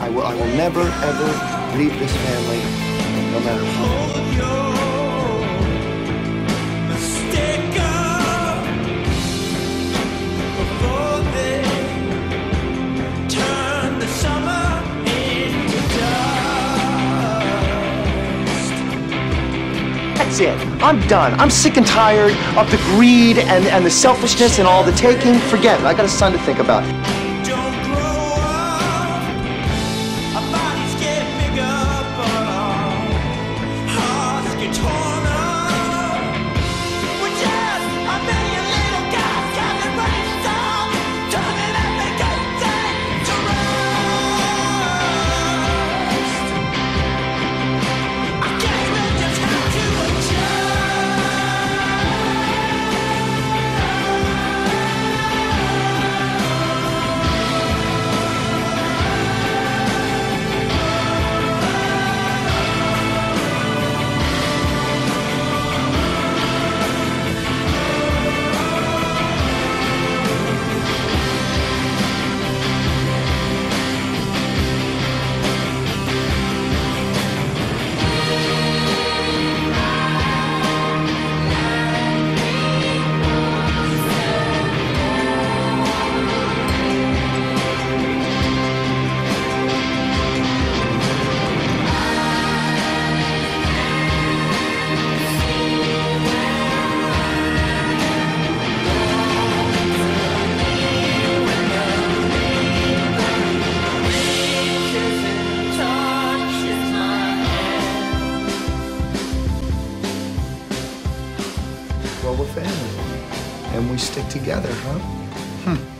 I will, I will never, ever leave this family, no matter what. That's it. I'm done. I'm sick and tired of the greed and, and the selfishness and all the taking. Forget it. I got a son to think about. well, we're family. And we stick together, huh? Hmm.